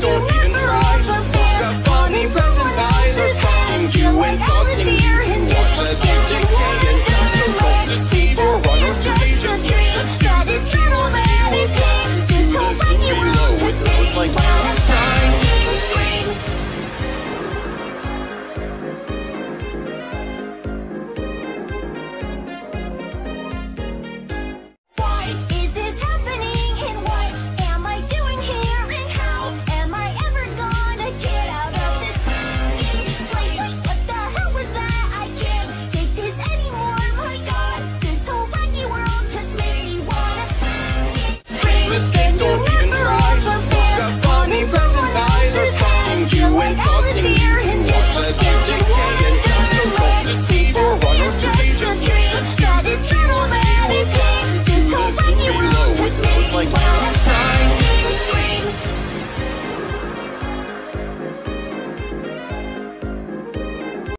don't